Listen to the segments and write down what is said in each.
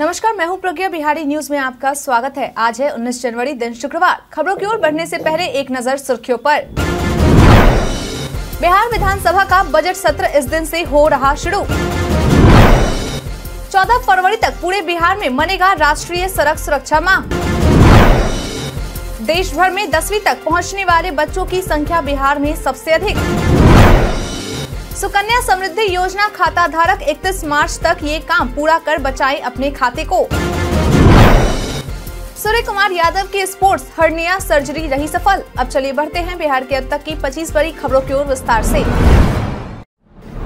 नमस्कार, मैं हूँ प्रज्ञा, बिहारी न्यूज़ में आपका स्वागत है। आज है 19 जनवरी, दिन शुक्रवार। खबरों की ओर बढ़ने से पहले एक नज़र सुर्खियों पर। बिहार विधानसभा का बजट सत्र इस दिन से हो रहा शुरू। 14 फरवरी तक पूरे बिहार में मनेगा राष्ट्रीय सड़क सुरक्षा माह। देश भर में दसवीं तक पहुँचने वाले बच्चों की संख्या बिहार में सबसे अधिक। सुकन्या समृद्धि योजना खाता धारक 31 मार्च तक ये काम पूरा कर बचाए अपने खाते को। सूर्य कुमार यादव की स्पोर्ट्स हर्निया सर्जरी रही सफल। अब चलिए बढ़ते हैं बिहार के अब तक की 25 बड़ी खबरों की ओर विस्तार से।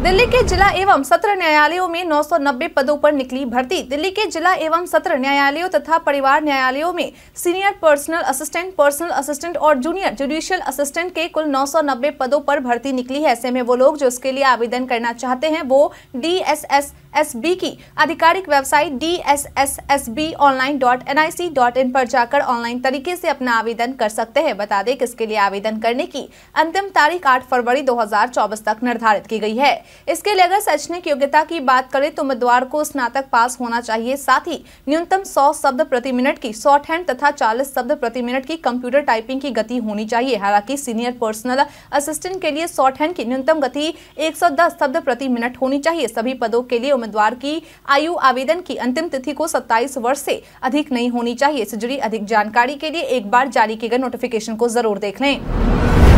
दिल्ली के जिला एवं सत्र न्यायालयों में 990 पदों पर निकली भर्ती। दिल्ली के जिला एवं सत्र न्यायालयों तथा परिवार न्यायालयों में senior personal assistant personal assistant और जूनियर जुडिशियल असिस्टेंट के कुल 990 पदों पर भर्ती निकली है। ऐसे में वो लोग जो इसके लिए आवेदन करना चाहते हैं, वो D S S S B की आधिकारिक website D S S S B online dot N I C dot in पर जाकर ऑनलाइन तरीके से अपना आवेदन कर सकते हैं। बता दें कि इसके लिए आवेदन करने की अंतिम तारीख 8 फरवरी 2024 तक निर्धारित की गई है। इसके लिए अगर शैक्षणिक योग्यता की बात करें तो उम्मीदवार को स्नातक पास होना चाहिए। साथ ही न्यूनतम 100 शब्द प्रति मिनट की शॉर्ट हैंड तथा 40 शब्द प्रति मिनट की कंप्यूटर टाइपिंग की गति होनी चाहिए। हालाँकि सीनियर पर्सनल असिस्टेंट के लिए शॉर्ट हैंड की न्यूनतम गति 110 शब्द प्रति मिनट होनी चाहिए। सभी पदों के लिए उम्मीदवार की आयु आवेदन की अंतिम तिथि को 27 वर्ष से अधिक नहीं होनी चाहिए। इससे जुड़ी अधिक जानकारी के लिए एक बार जारी किए गए नोटिफिकेशन को ज़रूर देख लें।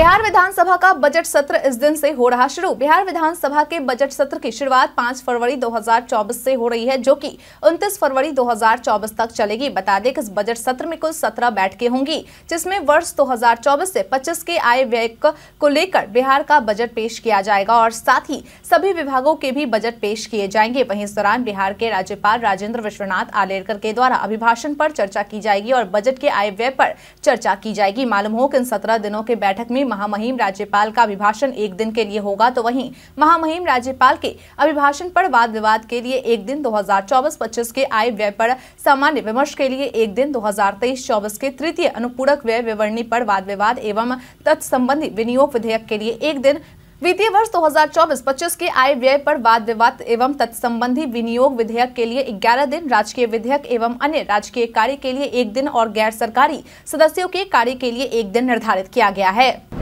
बिहार विधानसभा का बजट सत्र इस दिन से हो रहा शुरू। बिहार विधानसभा के बजट सत्र की शुरुआत 5 फरवरी 2024 से हो रही है, जो कि 29 फरवरी 2024 तक चलेगी। बता दें कि इस बजट सत्र में कुल 17 बैठकें होंगी, जिसमें वर्ष 2024 से 25 के आय व्यय को लेकर बिहार का बजट पेश किया जाएगा और साथ ही सभी विभागों के भी बजट पेश किए जाएँगे। वहीं इस दौरान बिहार के राज्यपाल राजेंद्र विश्वनाथ आलेरकर के द्वारा अभिभाषण पर चर्चा की जाएगी और बजट के आय व्यय पर चर्चा की जाएगी। मालूम हो कि इन सत्रह दिनों के बैठक में महामहिम राज्यपाल का अभिभाषण एक दिन के लिए होगा तो वहीं महामहिम राज्यपाल के अभिभाषण पर वाद विवाद के लिए एक दिन 2024-25 के आय व्यय पर सामान्य विमर्श के लिए एक दिन 2023-24 के तृतीय अनुपूरक व्यय विवरणी पर वाद विवाद एवं तत्संबंधी विनियोग विधेयक के लिए एक दिन। वित्तीय वर्ष 2024-25 के आय व्यय पर वाद विवाद एवं तत्संबंधी विनियोग विधेयक के लिए 11 दिन, राजकीय विधेयक एवं अन्य राजकीय कार्य के लिए एक दिन और गैर सरकारी सदस्यों के कार्य के लिए एक दिन निर्धारित किया गया है।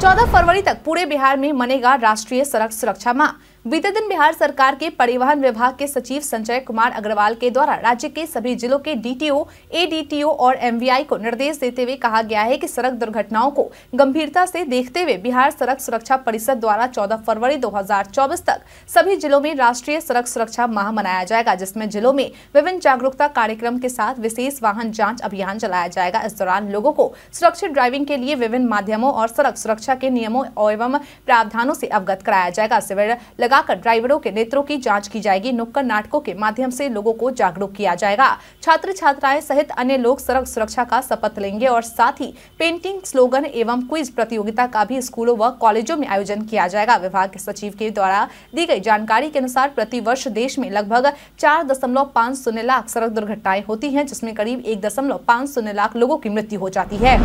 14 फरवरी तक पूरे बिहार में मनेगा राष्ट्रीय सड़क सुरक्षा माह। बीते दिन बिहार सरकार के परिवहन विभाग के सचिव संजय कुमार अग्रवाल के द्वारा राज्य के सभी जिलों के डीटीओ, एडीटीओ और एमवीआई को निर्देश देते हुए कहा गया है कि सड़क दुर्घटनाओं को गंभीरता से देखते हुए बिहार सड़क सुरक्षा परिषद द्वारा 14 फरवरी 2024 तक सभी जिलों में राष्ट्रीय सड़क सुरक्षा माह मनाया जाएगा, जिसमें जिलों में विभिन्न जागरूकता कार्यक्रम के साथ विशेष वाहन जाँच अभियान चलाया जाएगा। इस दौरान लोगों को सुरक्षित ड्राइविंग के लिए विभिन्न माध्यमों और सड़क सुरक्षा के नियमों एवं प्रावधानों से अवगत कराया जाएगा। शिविर लगाकर ड्राइवरों के नेत्रों की जाँच की जाएगी। नुक्कड़ नाटकों के माध्यम से लोगों को जागरूक किया जाएगा। छात्र छात्राएँ सहित अन्य लोग सड़क सुरक्षा का शपथ लेंगे और साथ ही पेंटिंग स्लोगन एवं क्विज प्रतियोगिता का भी स्कूलों व कॉलेजों में आयोजन किया जाएगा। विभाग के सचिव के द्वारा दी गई जानकारी के अनुसार प्रति वर्ष देश में लगभग चार दशमलव पाँच शून्य लाख सड़क दुर्घटनाएँ होती हैं, जिसमें करीब एक दशमलव पाँच शून्य लाख लोगों की मृत्यु हो जाती है।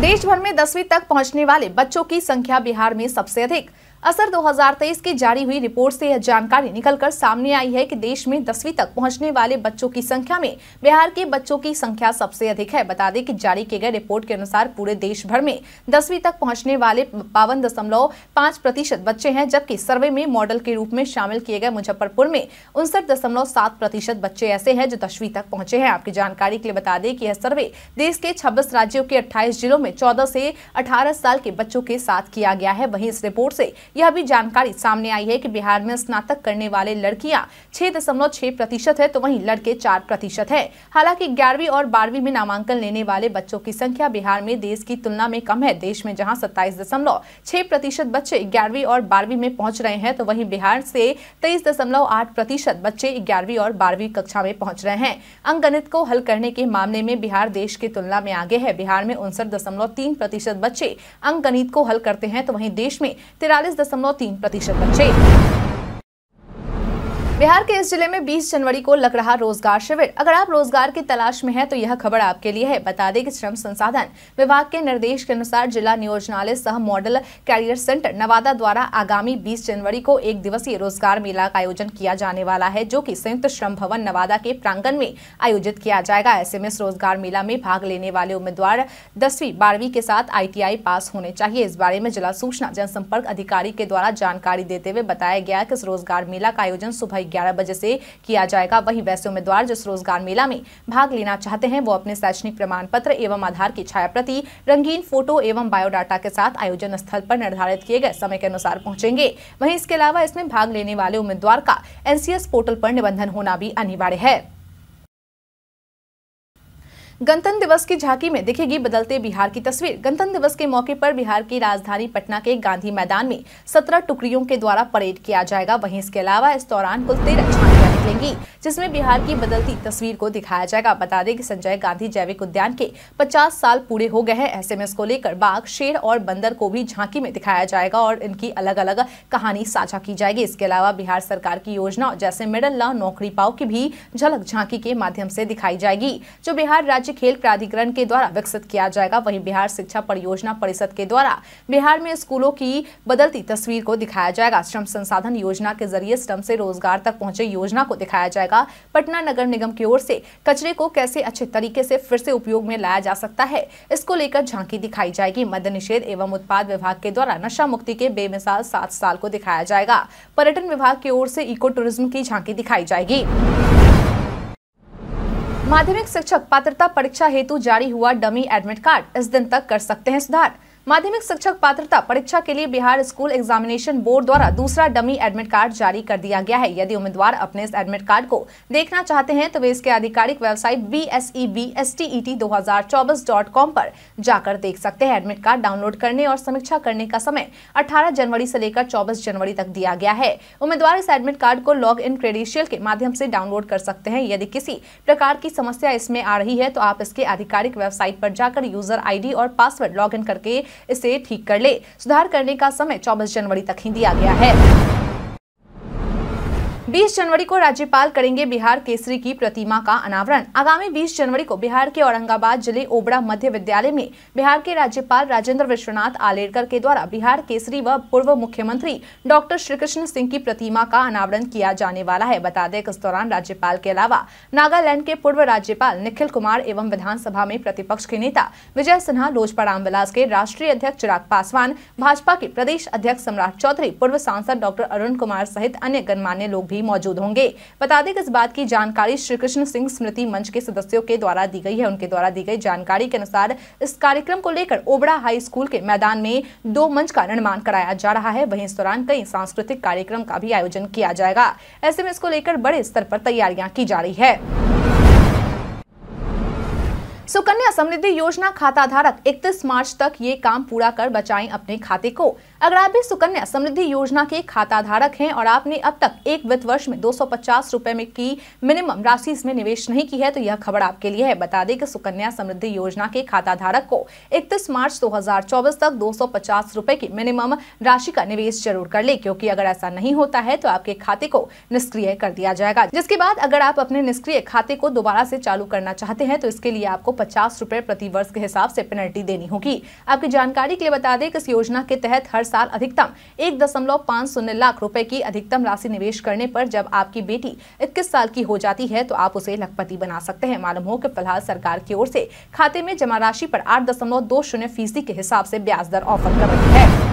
देश भर में दसवीं तक पहुँचने वाले बच्चों की संख्या बिहार में सबसे अधिक। असर 2023 की जारी हुई रिपोर्ट से यह जानकारी निकलकर सामने आई है कि देश में दसवीं तक पहुँचने वाले बच्चों की संख्या में बिहार के बच्चों की संख्या सबसे अधिक है। बता दें कि जारी किए गए रिपोर्ट के अनुसार पूरे देश भर में दसवीं तक पहुँचने वाले बावन दशमलव पाँच प्रतिशत बच्चे हैं, जबकि सर्वे में मॉडल के रूप में शामिल किए गए मुजफ्फरपुर में उनसठ दशमलव सात प्रतिशत बच्चे ऐसे हैं जो दसवीं तक पहुँचे हैं। आपकी जानकारी के लिए बता दें कि यह सर्वे देश के छब्बीस राज्यों के अट्ठाईस जिलों में चौदह से अठारह साल के बच्चों के साथ किया गया है। वहीं इस रिपोर्ट से यह भी जानकारी सामने आई है कि बिहार में स्नातक करने वाले लड़कियाँ छह दशमलव छह प्रतिशत है तो वहीं लड़के चार प्रतिशत है। हालाँकि ग्यारहवीं और बारहवीं में नामांकन लेने वाले बच्चों की संख्या बिहार में देश की तुलना में कम है। देश में जहाँ सत्ताईस दशमलव छह प्रतिशत बच्चे ग्यारहवीं और बारहवीं में पहुँच रहे हैं तो वहीं बिहार से तेईस दशमलव आठ प्रतिशत बच्चे ग्यारहवीं और बारहवीं कक्षा में पहुँच रहे हैं। अंकगणित को हल करने के मामले में बिहार देश की तुलना में आगे है। बिहार में उनसठ दशमलव तीन प्रतिशत बच्चे अंकगणित को हल करते हैं तो वहीं देश में तिरालीस दशमलव तीन प्रतिशत बच्चे बिहार के इस ज़िले में 20 जनवरी को लग रहा रोज़गार शिविर। अगर आप रोज़गार की तलाश में हैं तो यह खबर आपके लिए है। बता दें कि श्रम संसाधन विभाग के निर्देश के अनुसार जिला नियोजनालय सह मॉडल कैरियर सेंटर नवादा द्वारा आगामी 20 जनवरी को एक दिवसीय रोज़गार मेला का आयोजन किया जाने वाला है, जो की संयुक्त श्रम भवन नवादा के प्रांगण में आयोजित किया जाएगा। ऐसे में इस रोज़गार मेला में भाग लेने वाले उम्मीदवार दसवीं, बारहवीं के साथ आईटीआई पास होने चाहिए। इस बारे में जिला सूचना जनसंपर्क अधिकारी के द्वारा जानकारी देते हुए बताया गया कि इस रोज़गार मेला का आयोजन सुबह ग्यारह बजे से किया जाएगा। वहीं वैसे उम्मीदवार जिस रोज़गार मेला में भाग लेना चाहते हैं, वो अपने शैक्षणिक प्रमाण पत्र एवं आधार की छाया प्रति रंगीन फ़ोटो एवं बायोडाटा के साथ आयोजन स्थल पर निर्धारित किए गए समय के अनुसार पहुँचेंगे। वहीं इसके अलावा इसमें भाग लेने वाले उम्मीदवार का एनसीएस पोर्टल पर निबंधन होना भी अनिवार्य है। गणतंत्र दिवस की झांकी में दिखेगी बदलते बिहार की तस्वीर। गणतंत्र दिवस के मौके पर बिहार की राजधानी पटना के गांधी मैदान में सत्रह टुकड़ियों के द्वारा परेड किया जाएगा। वहीं इसके अलावा इस दौरान कुल तेरह झांकियाँ निकलेंगी जिसमें बिहार की बदलती तस्वीर को दिखाया जाएगा। बता दें कि संजय गांधी जैविक उद्यान के 50 साल पूरे हो गए हैं। ऐसे में इसको लेकर बाघ शेर और बंदर को भी झांकी में दिखाया जाएगा और इनकी अलग अलग कहानी साझा की जाएगी। इसके अलावा बिहार सरकार की योजना, जैसे मिडल ला नौकरी पाओ की भी झलक झांकी के माध्यम से दिखाई जाएगी। जो बिहार राज्य खेल प्राधिकरण के द्वारा विकसित किया जाएगा, वहीं बिहार शिक्षा परियोजना परिषद के द्वारा बिहार में स्कूलों की बदलती तस्वीर को दिखाया जाएगा। श्रम संसाधन योजना के ज़रिए श्रम से रोज़गार तक पहुँचे योजना को दिखाया जाएगा पटना नगर निगम की ओर से। कचरे को कैसे अच्छे तरीके से फिर से उपयोग में लाया जा सकता है, इसको लेकर झांकी दिखाई जाएगी। मद्य निषेध एवं उत्पाद विभाग के द्वारा नशा मुक्ति के बेमिसाल सात साल को दिखाया जाएगा। पर्यटन विभाग की ओर से इको टूरिज़्म की झांकी दिखाई जाएगी। माध्यमिक शिक्षक पात्रता परीक्षा हेतु जारी हुआ डमी एडमिट कार्ड इस दिन तक कर सकते हैं सुधार। माध्यमिक शिक्षक पात्रता परीक्षा के लिए बिहार स्कूल एग्जामिनेशन बोर्ड द्वारा दूसरा डमी एडमिट कार्ड जारी कर दिया गया है। यदि उम्मीदवार अपने इस एडमिट कार्ड को देखना चाहते हैं तो वे इसके आधिकारिक website B S E B S T E T दो हज़ार चौबीस डॉट कॉम पर जाकर देख सकते हैं। एडमिट कार्ड डाउनलोड करने और समीक्षा करने का समय 18 जनवरी से लेकर 24 जनवरी तक दिया गया है। उम्मीदवार इस एडमिट कार्ड को लॉग इन क्रेडिशियल के माध्यम से डाउनलोड कर सकते हैं। यदि किसी प्रकार की समस्या इसमें आ रही है तो आप इसके आधिकारिक वेबसाइट पर जाकर यूज़र आईडी और पासवर्ड लॉग इन करके इसे ठीक कर ले। सुधार करने का समय 24 जनवरी तक ही दिया गया है। 20 जनवरी को राज्यपाल करेंगे बिहार केसरी की प्रतिमा का अनावरण। आगामी 20 जनवरी को बिहार के औरंगाबाद ज़िले ओबड़ा मध्य विद्यालय में बिहार के राज्यपाल राजेंद्र विश्वनाथ आलेरकर के द्वारा बिहार केसरी व पूर्व मुख्यमंत्री डॉक्टर श्रीकृष्ण सिंह की प्रतिमा का अनावरण किया जाने वाला है। बता दें इस दौरान राज्यपाल के अलावा नागालैंड के पूर्व राज्यपाल निखिल कुमार एवं विधानसभा में प्रतिपक्ष के नेता विजय सिन्हा, लोजपा रामविलास के राष्ट्रीय अध्यक्ष चिराग पासवान, भाजपा के प्रदेश अध्यक्ष सम्राट चौधरी, पूर्व सांसद डॉक्टर अरुण कुमार सहित अन्य गणमान्य लोग भी मौजूद होंगे। बता दें कि इस बात की जानकारी श्री कृष्ण सिंह स्मृति मंच के सदस्यों के द्वारा दी गई है। उनके द्वारा दी गई जानकारी के अनुसार इस कार्यक्रम को लेकर ओबड़ा हाई स्कूल के मैदान में दो मंच का निर्माण कराया जा रहा है। वही इस दौरान कई सांस्कृतिक कार्यक्रम का भी आयोजन किया जाएगा। ऐसे में इसको लेकर बड़े स्तर पर तैयारियाँ की जा रही है। सुकन्या समृद्धि योजना खाता धारक 31 मार्च तक ये काम पूरा कर बचाएँ अपने खाते को। अगर आप भी सुकन्या समृद्धि योजना के खाता धारक हैं और आपने अब तक एक वित्त वर्ष में दो रुपए में की मिनिमम राशि इसमें निवेश नहीं की है तो यह खबर आपके लिए है। बता दें कि सुकन्या समृद्धि योजना के खाता धारक को इकतीस मार्च दो हज़ार चौबीस तक दो रुपए की मिनिमम राशि का निवेश ज़रूर कर ले, क्योंकि अगर ऐसा नहीं होता है तो आपके खाते को निष्क्रिय कर दिया जाएगा। जिसके बाद अगर आप अपने निष्क्रिय खाते को दोबारा से चालू करना चाहते हैं तो इसके लिए आपको पचास रूपए प्रति वर्ष के हिसाब से पेनल्टी देनी होगी। आपकी जानकारी के लिए बता दें कि इस योजना के तहत हर साल अधिकतम एक दशमलव पाँच शून्य लाख रुपए की अधिकतम राशि निवेश करने पर जब आपकी बेटी इक्कीस साल की हो जाती है तो आप उसे लखपति बना सकते हैं। मालूम हो कि फ़िलहाल सरकार की ओर से खाते में जमा राशि पर आठ दशमलव दो शून्य फ़ीसदी के हिसाब से ब्याज दर ऑफ़र कर रही है।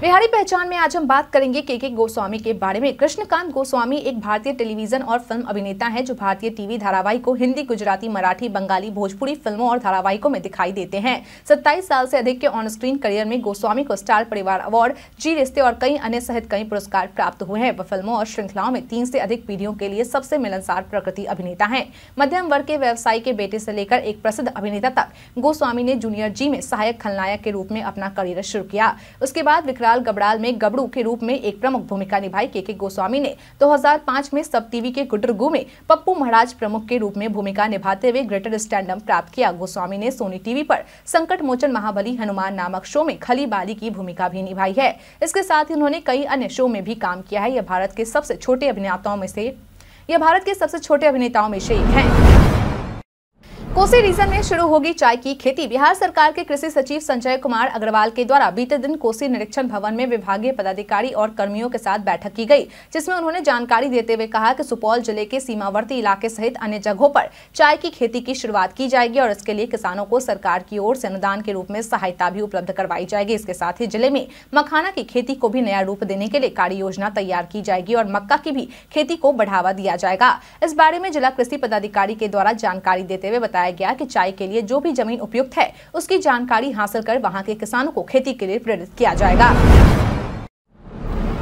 बिहारी पहचान में आज हम बात करेंगे के के गोस्वामी के बारे में। कृष्णकांत गोस्वामी एक भारतीय टेलीविज़न और फ़िल्म अभिनेता हैं, जो भारतीय टीवी धारावाहिकों हिंदी, गुजराती, मराठी, बंगाली, भोजपुरी फ़िल्मों और धारावाहिकों में दिखाई देते हैं। सत्ताईस साल से अधिक के ऑन स्क्रीन करियर में गोस्वामी को स्टार परिवार अवार्ड, जी रिश्ते और कई अन्य सहित कई पुरस्कार प्राप्त हुए हैं। वह फ़िल्मों और श्रृंखलाओं में तीन से अधिक पीढ़ियों के लिए सबसे मिलनसार प्रकृति अभिनेता है। मध्यम वर्ग के व्यवसायी के बेटे से लेकर एक प्रसिद्ध अभिनेता तक, गोस्वामी ने जूनियर जी में सहायक खलनायक के रूप में अपना करियर शुरू किया। उसके बाद विक्रांत अंतराल गबड़ाल में गबड़ू के रूप में एक प्रमुख भूमिका निभाई के के गोस्वामी ने। 2005 में सब टीवी के गुटरगु में पप्पू महाराज प्रमुख के रूप में भूमिका निभाते हुए ग्रेटर स्टैंडअप प्राप्त किया। गोस्वामी ने सोनी टीवी पर संकट मोचन महाबली हनुमान नामक शो में खली बाली की भूमिका भी निभाई है। इसके साथ ही उन्होंने कई अन्य शो में भी काम किया है। यह भारत के सबसे छोटे अभिनेताओं में से, यह भारत के सबसे छोटे अभिनेताओं में से एक है। कोसी रीजन में शुरू होगी चाय की खेती। बिहार सरकार के कृषि सचिव संजय कुमार अग्रवाल के द्वारा बीते दिन कोसी निरीक्षण भवन में विभागीय पदाधिकारी और कर्मियों के साथ बैठक की गई, जिसमें उन्होंने जानकारी देते हुए कहा कि सुपौल ज़िले के सीमावर्ती इलाके सहित अन्य जगहों पर चाय की खेती की शुरुआत की जाएगी और इसके लिए किसानों को सरकार की ओर से अनुदान के रूप में सहायता भी उपलब्ध करवाई जाएगी। इसके साथ ही ज़िले में मखाना की खेती को भी नया रूप देने के लिए कार्य योजना तैयार की जाएगी और मक्का की भी खेती को बढ़ावा दिया जाएगा। इस बारे में जिला कृषि पदाधिकारी के द्वारा जानकारी देते हुए बताया बताया गया कि चाय के लिए जो भी ज़मीन उपयुक्त है, उसकी जानकारी हासिल कर वहाँ के किसानों को खेती के लिए प्रेरित किया जाएगा।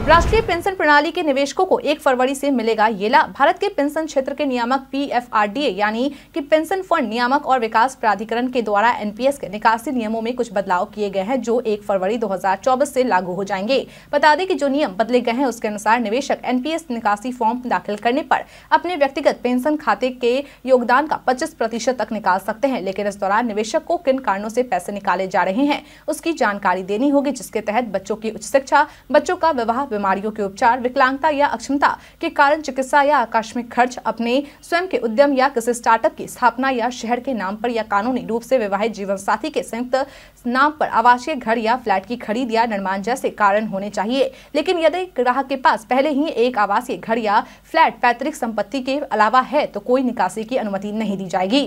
राष्ट्रीय पेंशन प्रणाली के निवेशकों को एक फरवरी से मिलेगा ये लाभ भारत के पेंशन क्षेत्र के नियामक पीएफआरडीए, यानी कि पेंशन फंड नियामक और विकास प्राधिकरण के द्वारा एनपीएस के निकासी नियमों में कुछ बदलाव किए गए हैं, जो एक फरवरी 2024 से लागू हो जाएँगे। बता दें कि जो नियम बदले गए हैं, उसके अनुसार निवेशक एनपीएस निकासी फॉर्म दाखिल करने पर अपने व्यक्तिगत पेंशन खाते के योगदान का पच्चीस तक निकाल सकते हैं, लेकिन इस दौरान निवेशक को किन कारणों से पैसे निकाले जा रहे हैं, उसकी जानकारी देनी होगी, जिसके तहत बच्चों की उच्च शिक्षा, बच्चों का विवाह बीमारियों के उपचार, विकलांगता या अक्षमता के कारण चिकित्सा या आकस्मिक खर्च, अपने स्वयं के उद्यम या किसी स्टार्टअप की स्थापना या शहर के नाम पर या कानूनी रूप से विवाहित जीवन साथी के संयुक्त नाम पर आवासीय घर या फ्लैट की खरीद या निर्माण जैसे कारण होने चाहिए। लेकिन यदि ग्राहक के पास पहले ही एक आवासीय घर या फ्लैट, पैतृक संपत्ति के अलावा है तो कोई निकासी की अनुमति नहीं दी जाएगी।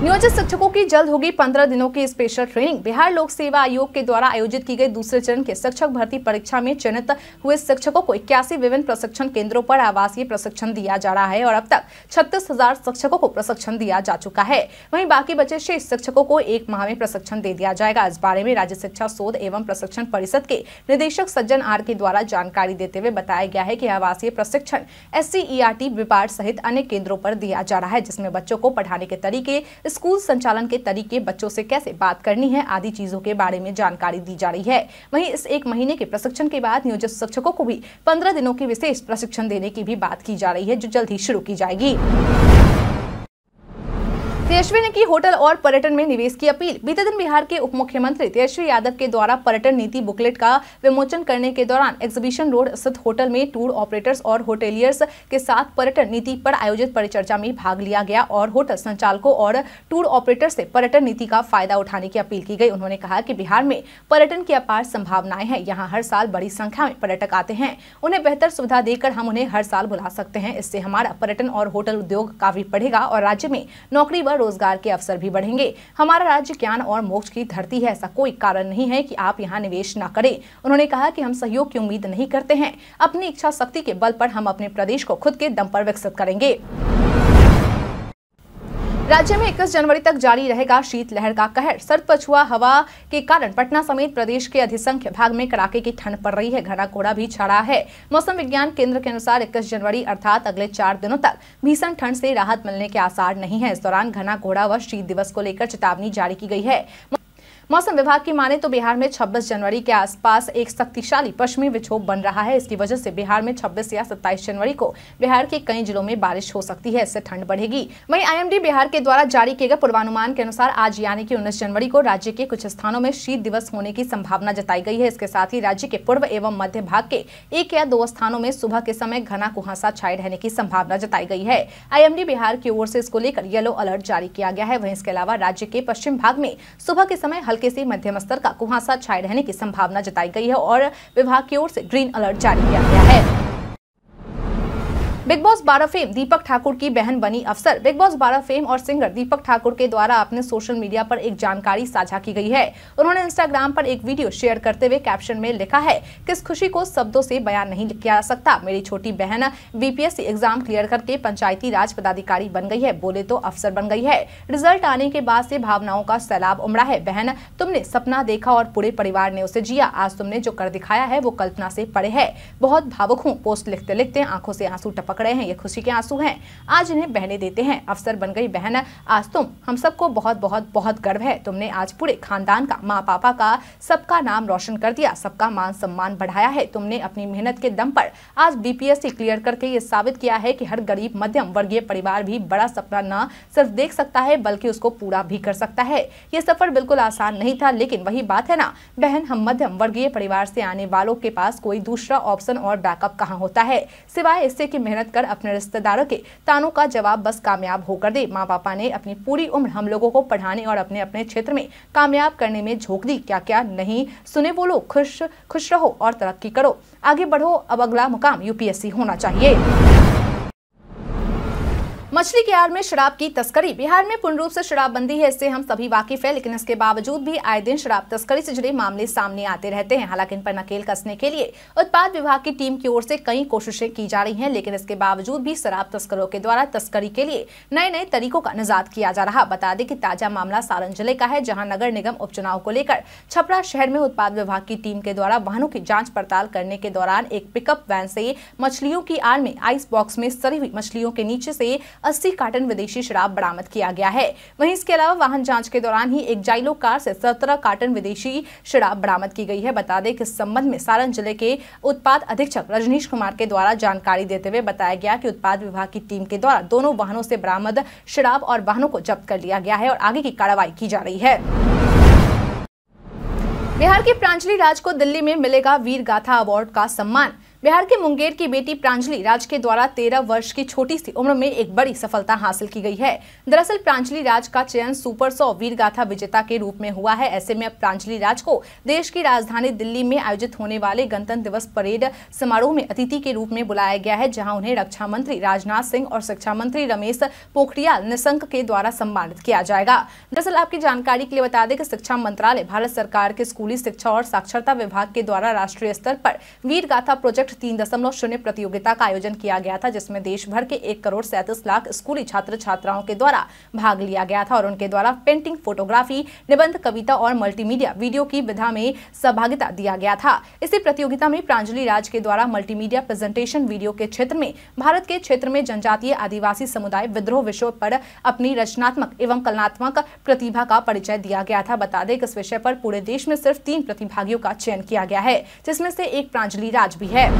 नियोजित शिक्षकों की जल्द होगी पंद्रह दिनों की स्पेशल ट्रेनिंग बिहार लोक सेवा आयोग के द्वारा आयोजित की गई दूसरे चरण के शिक्षक भर्ती परीक्षा में चयनित हुए शिक्षकों को इक्यासी विभिन्न प्रशिक्षण केंद्रों पर आवासीय प्रशिक्षण दिया जा रहा है और अब तक छत्तीस हज़ार शिक्षकों को प्रशिक्षण दिया जा चुका है। वहीं बाकी बचे शेष शिक्षकों को एक माह में प्रशिक्षण दे दिया जाएगा। इस बारे में राज्य शिक्षा शोध एवं प्रशिक्षण परिषद के निदेशक सज्जन आर के द्वारा जानकारी देते हुए बताया गया है की आवासीय प्रशिक्षण एस सी सहित अन्य केंद्रों पर दिया जा रहा है, जिसमें बच्चों को पढ़ाने के तरीके स्कूल संचालन के तरीके, बच्चों से कैसे बात करनी है, आदि चीज़ों के बारे में जानकारी दी जा रही है। वही इस एक महीने के प्रशिक्षण के बाद नियोजित शिक्षकों को भी पंद्रह दिनों की विशेष प्रशिक्षण देने की भी बात की जा रही है, जो जल्द ही शुरू की जाएगी। तेजस्वी ने की होटल और पर्यटन में निवेश की अपील। बीते दिन बिहार के उप मुख्यमंत्री तेजस्वी यादव के द्वारा पर्यटन नीति बुकलेट का विमोचन करने के दौरान एग्जीबिशन रोड स्थित होटल में टूर ऑपरेटर्स और होटेलियर्स के साथ पर्यटन नीति पर आयोजित परिचर्चा में भाग लिया गया और होटल संचालकों और टूर ऑपरेटर से पर्यटन नीति का फ़ायदा उठाने की अपील की गई। उन्होंने कहा कि बिहार में पर्यटन की अपार संभावनाएँ हैं। यहाँ हर साल बड़ी संख्या में पर्यटक आते हैं। उन्हें बेहतर सुविधा देकर हम उन्हें हर साल बुला सकते हैं। इससे हमारा पर्यटन और होटल उद्योग काफ़ी बढ़ेगा और राज्य में नौकरी व रोज़गार के अवसर भी बढ़ेंगे। हमारा राज्य ज्ञान और मोक्ष की धरती है। ऐसा कोई कारण नहीं है कि आप यहाँ निवेश न करें। उन्होंने कहा कि हम सहयोग की उम्मीद नहीं करते हैं। अपनी इच्छा शक्ति के बल पर हम अपने प्रदेश को खुद के दम पर विकसित करेंगे। राज्य में 21 जनवरी तक जारी रहेगा शीतलहर का कहर। सर्द पछुआ हवा के कारण पटना समेत प्रदेश के अधिसंख्य भाग में कड़ाके की ठंड पड़ रही है। घना कोहरा भी छड़ा है। मौसम विज्ञान केंद्र के अनुसार 21 जनवरी अर्थात अगले चार दिनों तक भीषण ठंड से राहत मिलने के आसार नहीं है। इस दौरान घना कोहरा व शीत दिवस को लेकर चेतावनी जारी की गई है। मौसम विभाग की माने तो बिहार में 26 जनवरी के आसपास एक शक्तिशाली पश्चिमी विक्षोभ बन रहा है। इसकी वजह से बिहार में 26 या 27 जनवरी को बिहार के कई जिलों में बारिश हो सकती है। इससे ठंड बढ़ेगी। वहीं आईएमडी बिहार के द्वारा जारी किए गए पूर्वानुमान के अनुसार आज यानी कि उन्नीस जनवरी को राज्य के कुछ स्थानों में शीत दिवस होने की संभावना जताई गई है। इसके साथ ही राज्य के पूर्व एवं मध्य भाग के एक या दो स्थानों में सुबह के समय घना कुहासा छाए रहने की संभावना जताई गई है। आईएमडी बिहार की ओर से इसको लेकर येलो अलर्ट जारी किया गया है। वहीं इसके अलावा राज्य के पश्चिम भाग में सुबह के समय हल्के से मध्यम स्तर का कुहासा छाए रहने की संभावना जताई गई है और विभाग की ओर से ग्रीन अलर्ट जारी किया गया है। बिग बॉस बारह फेम दीपक ठाकुर की बहन बनी अफसर। बिग बॉस बारह फेम और सिंगर दीपक ठाकुर के द्वारा अपने सोशल मीडिया पर एक जानकारी साझा की गई है। उन्होंने इंस्टाग्राम पर एक वीडियो शेयर करते हुए कैप्शन में लिखा है, किस खुशी को शब्दों से बयान नहीं किया जा सकता। मेरी छोटी बहन बीपीएससी एग्ज़ाम क्लियर करके पंचायती राज पदाधिकारी बन गई है। बोले तो अफसर बन गई है। रिज़ल्ट आने के बाद से भावनाओं का सैलाब उमड़ा है। बहन, तुमने सपना देखा और पूरे परिवार ने उसे जिया। आज तुमने जो कर दिखाया है, वो कल्पना से पड़े है। बहुत भावुक हूँ। पोस्ट लिखते लिखते आँखों से आँसू टपक पकड़े हैं, ये खुशी के आँसू हैं। आज इन्हें बहने देते हैं। अफसर बन गई बहन। आज तुम, हम सबको बहुत बहुत बहुत गर्व है। तुमने आज पूरे खानदान का माँ पापा का, सबका नाम रोशन कर दिया, सबका मान सम्मान बढ़ाया है। तुमने अपनी मेहनत के दम पर आज बीपीएससी क्लियर करके ये साबित किया है कि हर गरीब, मध्यम वर्गीय परिवार भी बड़ा सपना न सिर्फ़ देख सकता है, बल्कि उसको पूरा भी कर सकता है। ये सफ़र बिल्कुल आसान नहीं था, लेकिन वही बात है ना, बहन, हम मध्यम वर्गीय परिवार से आने वालों के पास कोई दूसरा ऑप्शन और बैकअप कहाँ होता है? सिवाय इससे की मेहनत कर अपने रिश्तेदारों के तानों का जवाब बस कामयाब होकर दे। माँ पापा ने अपनी पूरी उम्र हम लोगों को पढ़ाने और अपने अपने क्षेत्र में कामयाब करने में झोंक दी। क्या क्या नहीं? सुने बोलो खुश खुश रहो और तरक्की करो। आगे बढ़ो, अब अगला मुकाम यूपीएससी होना चाहिए। मछली के आड़ में शराब की तस्करी। बिहार में पूर्ण रूप से शराबबंदी है, इससे हम सभी वाकिफ है, लेकिन इसके बावजूद भी आए दिन शराब तस्करी से जुड़े मामले सामने आते रहते हैं। हालाँकि इन पर नकेल कसने के लिए उत्पाद विभाग की टीम की ओर से कई कोशिशें की जा रही हैं, लेकिन इसके बावजूद भी शराब तस्करों के द्वारा तस्करी के लिए नए नए तरीकों का निजात किया जा रहा। बता दें कि ताज़ा मामला सारण ज़िले का है, जहाँ नगर निगम उपचुनाव को लेकर छपरा शहर में उत्पाद विभाग की टीम के द्वारा वाहनों की जाँच पड़ताल करने के दौरान एक पिकअप वैन से मछलियों की आड़ में आइस बॉक्स में सरी हुई मछलियों के नीचे से 80 कार्टन विदेशी शराब बरामद किया गया है। वहीं इसके अलावा वाहन जाँच के दौरान ही एक जाइलो कार से 17 कार्टन विदेशी शराब बरामद की गई है। बता दें कि इस संबंध में सारण ज़िले के उत्पाद अधीक्षक रजनीश कुमार के द्वारा जानकारी देते हुए बताया गया कि उत्पाद विभाग की टीम के द्वारा दोनों वाहनों से बरामद शराब और वाहनों को जब्त कर लिया गया है और आगे की कार्रवाई की जा रही है। बिहार के प्रांजलि राज को दिल्ली में मिलेगा वीर गाथा अवार्ड का सम्मान। बिहार के मुंगेर की बेटी प्रांजलि राज के द्वारा तेरह वर्ष की छोटी सी उम्र में एक बड़ी सफलता हासिल की गई है। दरअसल प्रांजलि राज का चयन सुपर सौ वीर गाथा विजेता के रूप में हुआ है। ऐसे में अब प्रांजलि राज को देश की राजधानी दिल्ली में आयोजित होने वाले गणतंत्र दिवस परेड समारोह में अतिथि के रूप में बुलाया गया है, जहाँ उन्हें रक्षा मंत्री राजनाथ सिंह और शिक्षा मंत्री रमेश पोखरियाल निशंक के द्वारा सम्मानित किया जाएगा। दरअसल आपकी जानकारी के लिए बता दें कि शिक्षा मंत्रालय, भारत सरकार के स्कूली शिक्षा और साक्षरता विभाग के द्वारा राष्ट्रीय स्तर पर वीर गाथा प्रोजेक्ट तीन दशमलव शून्य प्रतियोगिता का आयोजन किया गया था, जिसमें देश भर के एक करोड़ सैंतीस लाख स्कूली छात्र छात्राओं के द्वारा भाग लिया गया था और उनके द्वारा पेंटिंग, फोटोग्राफी, निबंध, कविता और मल्टीमीडिया वीडियो की विधा में सहभागिता दिया गया था। इसी प्रतियोगिता में प्रांजलि राज के द्वारा मल्टीमीडिया प्रेजेंटेशन वीडियो के क्षेत्र में, भारत के क्षेत्र में जनजातीय आदिवासी समुदाय विद्रोह विषय पर अपनी रचनात्मक एवं कलात्मक प्रतिभा का परिचय दिया गया था। बता दें इस विषय पर पूरे देश में सिर्फ़ तीन प्रतिभागियों का चयन किया गया है, जिसमें से एक प्रांजलि राज भी है।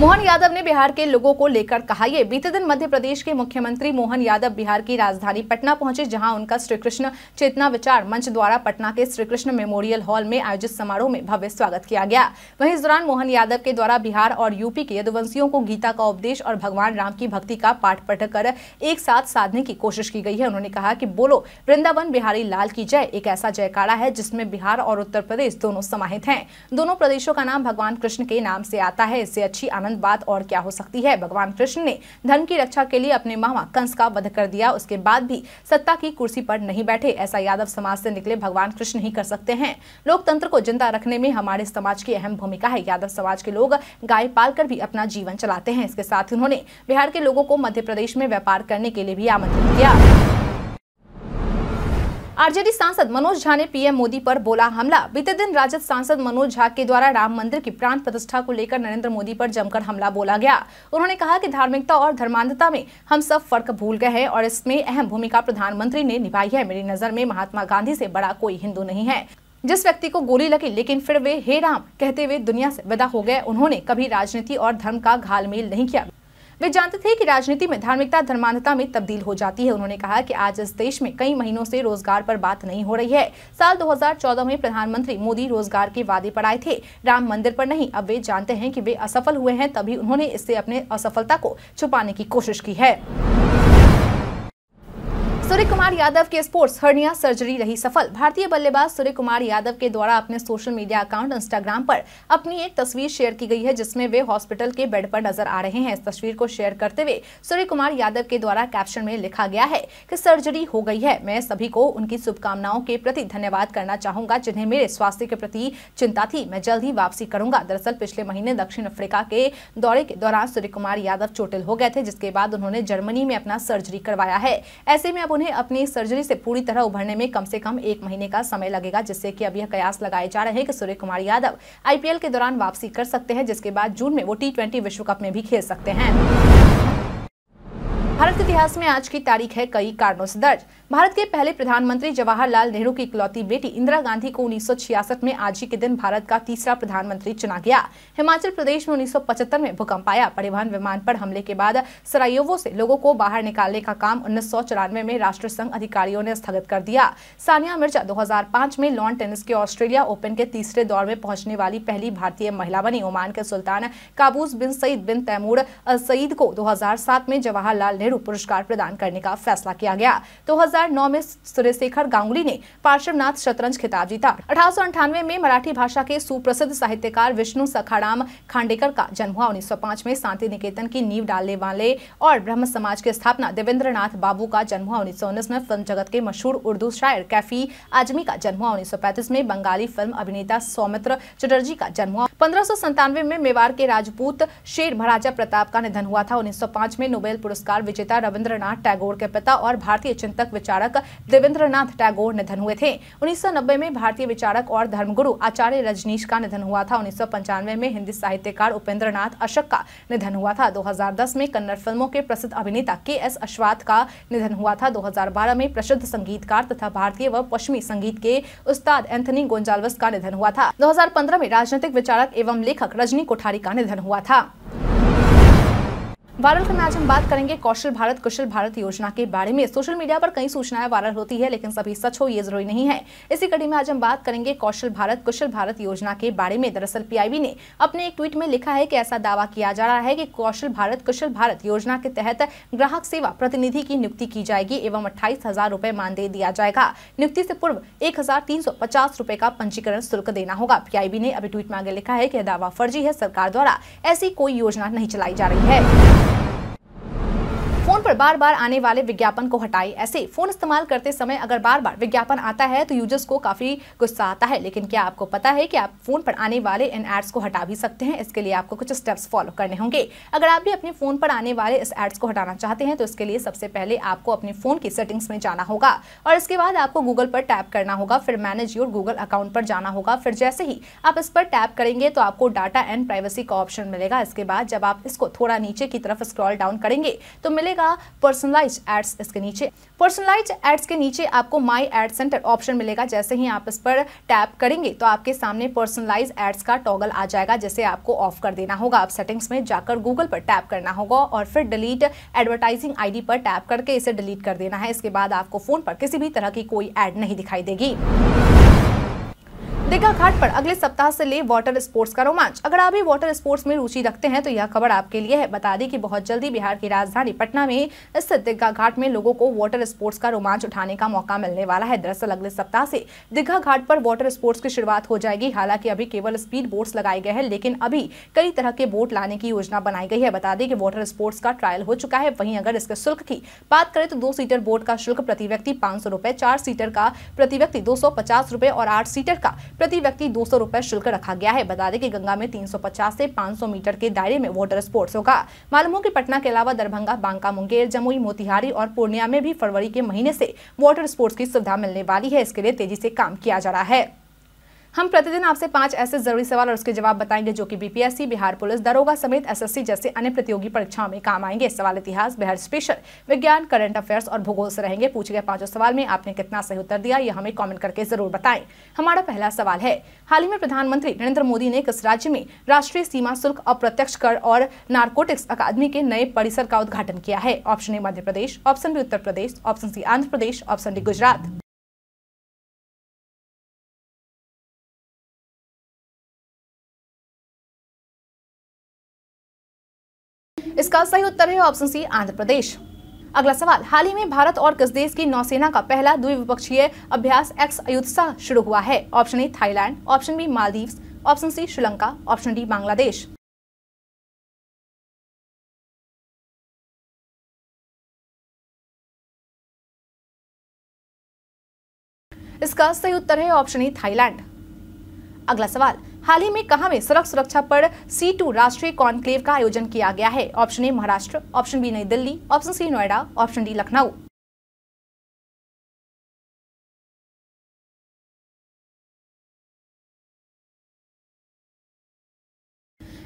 मोहन यादव ने बिहार के लोगों को लेकर कहा, ये बीते दिन मध्य प्रदेश के मुख्यमंत्री मोहन यादव बिहार की राजधानी पटना पहुँचे, जहाँ उनका श्री कृष्ण चेतना विचार मंच द्वारा पटना के श्री कृष्ण मेमोरियल हॉल में आयोजित समारोह में भव्य स्वागत किया गया। वहीं इस दौरान मोहन यादव के द्वारा बिहार और यूपी के यदुवंशियों को गीता का उपदेश और भगवान राम की भक्ति का पाठ पढ़ कर एक साथ साधने की कोशिश की गई है। उन्होंने कहा कि बोलो, वृंदावन बिहारी लाल की जय, एक ऐसा जयकारा है जिसमें बिहार और उत्तर प्रदेश दोनों समाहित हैं। दोनों प्रदेशों का नाम भगवान कृष्ण के नाम से आता है, इससे अच्छी आनंद आनंद बात और क्या हो सकती है? भगवान कृष्ण ने धर्म की रक्षा के लिए अपने मामा कंस का वध कर दिया। उसके बाद भी सत्ता की कुर्सी पर नहीं बैठे, ऐसा यादव समाज से निकले भगवान कृष्ण ही कर सकते हैं। लोकतंत्र को ज़िंदा रखने में हमारे समाज की अहम भूमिका है। यादव समाज के लोग गाय पालकर भी अपना जीवन चलाते हैं। इसके साथ उन्होंने बिहार के लोगों को मध्य प्रदेश में व्यापार करने के लिए भी आमंत्रित किया। आरजेडी सांसद मनोज झा ने पीएम मोदी पर बोला हमला। बीते दिन राजद सांसद मनोज झा के द्वारा राम मंदिर की प्राण प्रतिष्ठा को लेकर नरेंद्र मोदी पर जमकर हमला बोला गया। उन्होंने कहा कि धार्मिकता और धर्मांधता में हम सब फ़र्क भूल गए हैं और इसमें अहम भूमिका प्रधानमंत्री ने निभाई है। मेरी नज़र में महात्मा गांधी से बड़ा कोई हिंदू नहीं है। जिस व्यक्ति को गोली लगी, लेकिन फिर वे, हे राम, कहते हुए दुनिया से विदा हो गए। उन्होंने कभी राजनीति और धर्म का घालमेल नहीं किया। वे जानते थे कि राजनीति में धार्मिकता धर्मांधता में तब्दील हो जाती है। उन्होंने कहा कि आज इस देश में कई महीनों से रोज़गार पर बात नहीं हो रही है। साल 2014 में प्रधानमंत्री मोदी रोज़गार के वादे पर आए थे। राम मंदिर पर नहीं, अब वे जानते हैं कि वे असफल हुए हैं, तभी उन्होंने इससे अपने असफलता को छुपाने की कोशिश की है। सूर्य कुमार यादव के स्पोर्ट्स हर्निया सर्जरी रही सफल। भारतीय बल्लेबाज सूर्य कुमार यादव के द्वारा अपने सोशल मीडिया अकाउंट इंस्टाग्राम पर अपनी एक तस्वीर शेयर की गई है, जिसमें वे हॉस्पिटल के बेड पर नज़र आ रहे हैं। इस तस्वीर को शेयर करते हुए सूर्य कुमार यादव के द्वारा कैप्शन में लिखा गया है कि सर्जरी हो गई है। मैं सभी को उनकी शुभकामनाओं के प्रति धन्यवाद करना चाहूँगा, जिन्हें मेरे स्वास्थ्य के प्रति चिंता थी। मैं जल्द ही वापसी करूँगा। दरअसल पिछले महीने दक्षिण अफ्रीका के दौरे के दौरान सूर्य कुमार यादव चोटिल हो गए थे, जिसके बाद उन्होंने जर्मनी में अपना सर्जरी करवाया है। ऐसे में अब उन्हें अपनी सर्जरी से पूरी तरह उभरने में कम से कम एक महीने का समय लगेगा, जिससे कि अब यह कयास लगाए जा रहे हैं कि सूर्य कुमार यादव आईपीएल के दौरान वापसी कर सकते हैं, जिसके बाद जून में वो टी विश्व कप में भी खेल सकते हैं। भारत के इतिहास में आज की तारीख है कई कारणों से दर्ज। भारत के पहले प्रधानमंत्री जवाहरलाल नेहरू की इकलौती बेटी इंदिरा गांधी को उन्नीस सौ छियासठ में आज ही के दिन भारत का तीसरा प्रधानमंत्री चुना गया। हिमाचल प्रदेश में उन्नीस सौ पचहत्तर में भूकंप आया। परिवहन विमान पर हमले के बाद सरायोवो से लोगों को बाहर निकालने का काम उन्नीस सौ चौरानवे में राष्ट्र संघ अधिकारियों ने स्थगित कर दिया। सानिया मिर्ज़ा दो में लॉन टेनिस के ऑस्ट्रेलिया ओपन के तीसरे दौर में पहुँचने वाली पहली भारतीय महिला बनी। ओमान के सुल्तान Qaboos bin Said bin Taimur Al Said को दो हज़ार सात में जवाहरलाल नेहरू पुरस्कार प्रदान करने का फैसला किया गया। 2009 में सूर्यशेखर गांगुली ने पार्श्वनाथ शतरंज खिताब जीता। अठारह में मराठी भाषा के सुप्रसिद्ध साहित्यकार विष्णु सखाराम खांडेकर का जन्म हुआ। उन्नीस में शांति निकेतन की नींव डालने वाले और ब्रह्म समाज की स्थापना देवेंद्र बाबू का जन्म हुआ। उन्नीस में फ़िल्म जगत के मशहूर उर्दू शायर कैफी आजमी का जन्म हुआ। उन्नीस सौ पैंतीस में बंगाली फ़िल्म अभिनेता सौमित्र चटर्जी का जन्म हुआ। पंद्रह में मेवाड़ के राजपूत शेर महाराजा प्रताप का निधन हुआ था। उन्नीस में नोबेल पुरस्कार विजेता रविंद्रनाथ टैगोर के पिता और भारतीय चिंतक विचारक देवेंद्रनाथ टैगोर निधन हुए थे। उन्नीस सौ नब्बे में भारतीय विचारक और धर्मगुरु आचार्य रजनीश का निधन हुआ था। उन्नीस सौ पंचानवे में हिंदी साहित्यकार उपेंद्र नाथ अशक का निधन हुआ था। 2010 में कन्नड़ फ़िल्मों के प्रसिद्ध अभिनेता के एस अश्वात का निधन हुआ था। 2012 में प्रसिद्ध संगीतकार तथा भारतीय व पश्चिमी संगीत के उस्ताद एंथनी गोंजाल्वस का निधन हुआ था। 2015 में राजनीतिक विचारक एवं लेखक रजनी कोठारी का निधन हुआ था। वायरल में आज हम बात करेंगे कौशल भारत, कुशल भारत योजना के बारे में। सोशल मीडिया पर कई सूचनाएँ वायरल होती है, लेकिन सभी सच हो, ये ज़रूरी नहीं है। इसी कड़ी में आज हम बात करेंगे कौशल भारत, कुशल भारत योजना के बारे में। दरअसल पीआईबी ने अपने एक ट्वीट में लिखा है कि ऐसा दावा किया जा रहा है कि कौशल भारत, कुशल भारत योजना के तहत ग्राहक सेवा प्रतिनिधि की नियुक्ति की जाएगी एवं अट्ठाईस हज़ार रूपए मानदेय दिया जाएगा। नियुक्ति से पूर्व एक हज़ार तीन सौ पचास रूपए का पंजीकरण शुल्क देना होगा। पीआईबी ने अभी ट्वीट में आगे लिखा है कि दावा फर्जी है। सरकार द्वारा ऐसी कोई योजना नहीं चलाई जा रही है। फ़ोन पर बार बार आने वाले विज्ञापन को हटाए। ऐसे फ़ोन इस्तेमाल करते समय अगर बार बार विज्ञापन आता है तो यूज़र्स को काफ़ी गुस्सा आता है। लेकिन क्या आपको पता है कि आप फ़ोन पर आने वाले इन एड्स को हटा भी सकते हैं? इसके लिए आपको कुछ स्टेप्स फॉलो करने होंगे। अगर आप भी अपने फ़ोन पर आने वाले इस एड्स को हटाना चाहते हैं तो इसके लिए सबसे पहले आपको अपने फ़ोन की सेटिंग्स में जाना होगा और इसके बाद आपको गूगल पर टैप करना होगा, फिर मैनेज योर गूगल अकाउंट पर जाना होगा। फिर जैसे ही आप इस पर टैप करेंगे तो आपको डाटा एंड प्राइवेसी का ऑप्शन मिलेगा। इसके बाद जब आप इसको थोड़ा नीचे की तरफ़ स्क्रॉल डाउन करेंगे तो मिलेगा पर्सनलाइज पर्सनलाइज एड्स इसके नीचे। पर्सनलाइज एड्स के नीचे आपको माई एड सेंटर ऑप्शन मिलेगा। जैसे ही आप इस पर टैप करेंगे तो आपके सामने पर्सनलाइज एड्स का टॉगल आ जाएगा, जैसे आपको ऑफ़ कर देना होगा। आप सेटिंग्स में जाकर गूगल पर टैप करना होगा और फिर डिलीट एडवर्टाइजिंग आईडी पर टैप करके इसे डिलीट कर देना है। इसके बाद आपको फ़ोन पर किसी भी तरह की कोई एड नहीं दिखाई देगी। दीघा घाट पर अगले सप्ताह से ले वाटर स्पोर्ट्स का रोमांच। अगर आप भी वाटर स्पोर्ट्स में रुचि रखते हैं तो यह खबर आपके लिए है। बता दें कि बहुत जल्दी बिहार की राजधानी पटना में स्थित दीघा घाट में लोगों को वाटर स्पोर्ट्स का रोमांच उठाने का मौका मिलने वाला है। दरअसल अगले सप्ताह से दीघा घाट पर वाटर स्पोर्ट्स की शुरुआत हो जाएगी। हालाँकि अभी केवल स्पीड बोट्स लगाए गए हैं, लेकिन अभी कई तरह के बोट लाने की योजना बनाई गई है। बता दें कि वाटर स्पोर्ट्स का ट्रायल हो चुका है। वहीं अगर इसके शुल्क की बात करें तो दो सीटर बोट का शुल्क प्रति व्यक्ति पाँच सौ चार सीटर का प्रति व्यक्ति दो सौ और आठ सीटर का प्रति व्यक्ति दो सौ शुल्क रखा गया है। बता दें कि गंगा में 350 से 500 मीटर के दायरे में वाटर स्पोर्ट्स होगा। मालूम हो कि पटना के अलावा दरभंगा, बांका, मुंगेर, जमुई, मोतिहारी और पूर्णिया में भी फरवरी के महीने से वाटर स्पोर्ट्स की सुविधा मिलने वाली है। इसके लिए तेज़ी से काम किया जा रहा है। हम प्रतिदिन आपसे पाँच ऐसे ज़रूरी सवाल और उसके जवाब बताएँगे जो कि बीपीएससी बिहार पुलिस, दरोगा समेत एसएससी जैसे अन्य प्रतियोगी परीक्षाओं में काम आएँगे। सवाल इतिहास, बिहार स्पेशल विज्ञान करंट अफेयर्स और भूगोल से रहेंगे। पूछे गए पाँचों सवाल में आपने कितना सही उत्तर दिया यह हमें कॉमेंट करके ज़रूर बताएँ। हमारा पहला सवाल है, हाल ही में प्रधानमंत्री नरेंद्र मोदी ने किस राज्य में राष्ट्रीय सीमा शुल्क अप्रत्यक्ष कर और नार्कोटिक्स अकादमी के नए परिसर का उद्घाटन किया है? Option A Madhya Pradesh option B Uttar Pradesh option C Andhra Pradesh option D Gujarat. इसका सही उत्तर है ऑप्शन सी आंध्र प्रदेश। अगला सवाल, हाल ही में भारत और किस देश की नौसेना का पहला द्विपक्षीय अभ्यास एक्स अयुत्सा शुरू हुआ है? Option A Thailand, option B Maldives, option C Sri Lanka, option D Bangladesh. इसका सही उत्तर है ऑप्शन ए थाईलैंड। अगला सवाल हाल ही में कहा में सड़क सुरक्षा पर सी टू राष्ट्रीय कॉन्क्लेव का आयोजन किया गया है। Option A, Maharashtra, option B, Nai Delhi, option C, Noida, option D, Lucknow.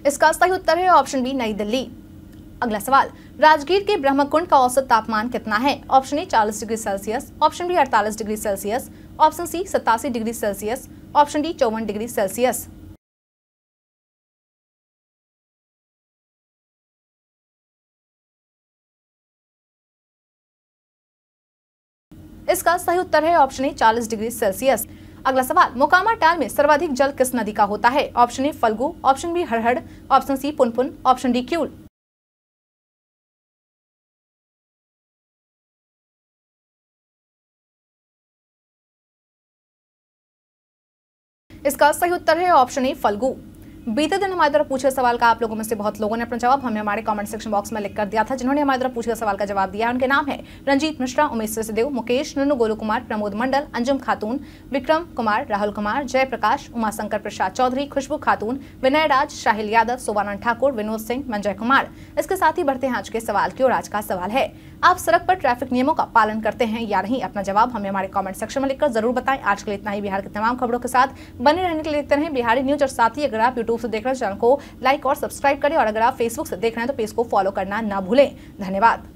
इसका सही उत्तर है ऑप्शन बी, नई दिल्ली। अगला सवाल, राजगीर के ब्रह्मकुंड का औसत तापमान कितना है? Option A 40 degree Celsius, option B 48 degree Celsius, option C सतासी डिग्री सेल्सियस, ऑप्शन डी, चौवन डिग्री सेल्सियस। इसका सही उत्तर है ऑप्शन ए, चालीस डिग्री सेल्सियस। अगला सवाल, मोकामा टाल में सर्वाधिक जल किस नदी का होता है? Option A, Falgu, option B Harohar option C, Punpun, option D, Kiul. इसका सही उत्तर है ऑप्शन ए, फल्गु। बीते दिन हमारे द्वारा पूछे सवाल का आप लोगों में से बहुत लोगों ने अपना जवाब हमें हमारे कमेंट सेक्शन बॉक्स में लिख कर दिया था, जिन्होंने हमारे द्वारा पूछे सवाल का जवाब दिया उनके नाम है रंजीत मिश्रा, उमेश सिसदेव, मुकेश नन्नू, गोलू कुमार, प्रमोद मंडल, अंजुम खातून, विक्रम कुमार, राहुल कुमार, जयप्रकाश, उमाशंकर प्रसाद चौधरी, खुशबू खातून, विनय राज, शाहिल यादव सोबानंद ठाकुर, विनोद सिंह, मंजय कुमार। इसके साथ ही बढ़ते हैं आज के सवाल की और आज का सवाल है, आप सड़क पर ट्रैफ़िक नियमों का पालन करते हैं या नहीं? अपना जवाब हमें हमारे कमेंट सेक्शन में लिखकर ज़रूर बताएँ। आज के लिए इतना ही। बिहार की तमाम खबरों के साथ बने रहने के लिए देखते रहे। बिहारी न्यूज़ और साथ ही अगर आप यूट्यूब से देख रहे हैं, चैनल को लाइक और सब्सक्राइब करें। और अगर आप फेसबुक से देख रहे हैं तो पेज को फॉलो करना ना भूलें। धन्यवाद।